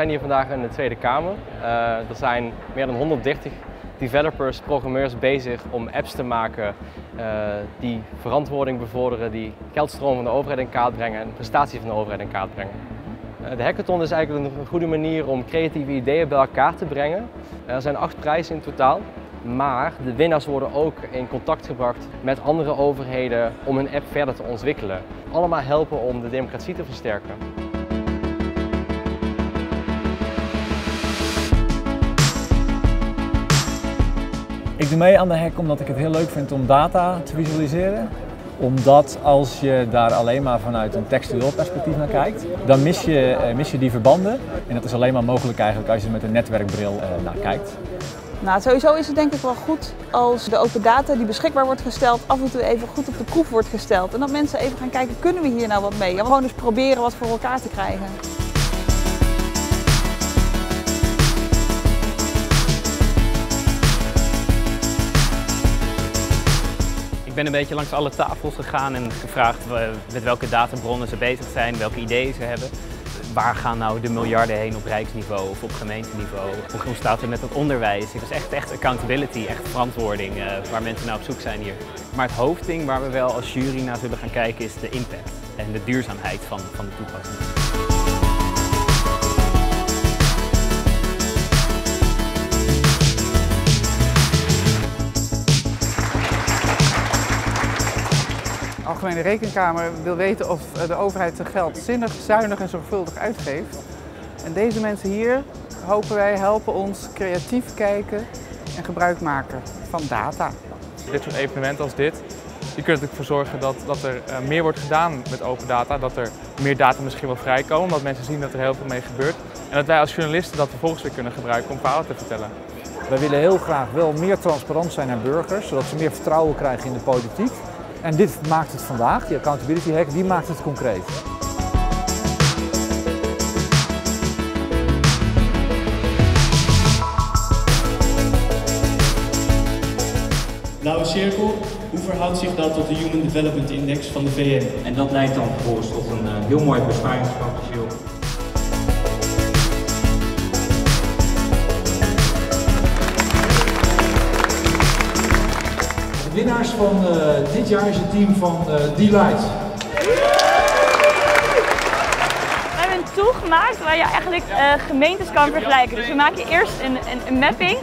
zijn hier vandaag in de Tweede Kamer. Uh, er zijn meer dan 130 developers, programmeurs bezig om apps te maken uh, die verantwoording bevorderen, die geldstroom van de overheid in kaart brengen en prestatie van de overheid in kaart brengen. Uh, de hackathon is eigenlijk een goede manier om creatieve ideeën bij elkaar te brengen. Er zijn acht prijzen in totaal. Maar de winnaars worden ook in contact gebracht met andere overheden om hun app verder te ontwikkelen. Allemaal helpen om de democratie te versterken. Ik doe mee aan de hack omdat ik het heel leuk vind om data te visualiseren omdat als je daar alleen maar vanuit een textueel perspectief naar kijkt, dan mis je, mis je die verbanden. En dat is alleen maar mogelijk eigenlijk als je er met een netwerkbril naar kijkt. Nou, sowieso is het denk ik wel goed als de open data die beschikbaar wordt gesteld af en toe even goed op de proef wordt gesteld. En dat mensen even gaan kijken, kunnen we hier nou wat mee? En gewoon eens proberen wat voor elkaar te krijgen. Ik ben een beetje langs alle tafels gegaan en gevraagd met welke databronnen ze bezig zijn, welke ideeën ze hebben. Waar gaan nou de miljarden heen op rijksniveau of op gemeenteniveau? Hoe staat het met het onderwijs? Het is echt, echt accountability, echt verantwoording uh, waar mensen naar op zoek zijn hier. Maar het hoofdding waar we wel als jury naar zullen gaan kijken is de impact en de duurzaamheid van, van de toepassing. Algemene Rekenkamer wil weten of de overheid zijn geld zinnig, zuinig en zorgvuldig uitgeeft. En deze mensen hier, hopen wij, helpen ons creatief kijken en gebruik maken van data. Dit soort evenementen als dit, die kunnen ervoor zorgen dat, dat er meer wordt gedaan met open data. Dat er meer data misschien wel vrijkomen, omdat mensen zien dat er heel veel mee gebeurt. En dat wij als journalisten dat vervolgens weer kunnen gebruiken om verhalen te vertellen. Wij willen heel graag wel meer transparant zijn naar burgers, zodat ze meer vertrouwen krijgen in de politiek. En dit maakt het vandaag, die accountability hack, die maakt het concreet. Blauwe cirkel, hoe verhoudt zich dat tot de Human Development Index van de VN? En dat leidt dan vervolgens tot een uh, heel mooi besparingspotentieel. De winnaars van uh, dit jaar is het team van uh, Delight. We hebben een tool gemaakt waar je eigenlijk uh, gemeentes kan vergelijken. Dus we maken eerst een, een, een mapping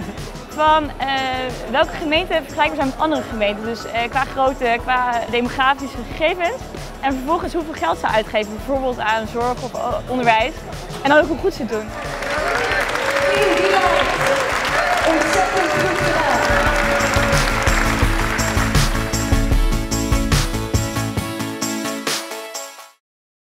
van uh, welke gemeenten vergelijkbaar zijn met andere gemeenten. Dus uh, qua grootte, qua demografische gegevens. En vervolgens hoeveel geld ze uitgeven, bijvoorbeeld aan zorg of onderwijs. En dan ook hoe goed ze het doen. Ontzettend goed gedaan.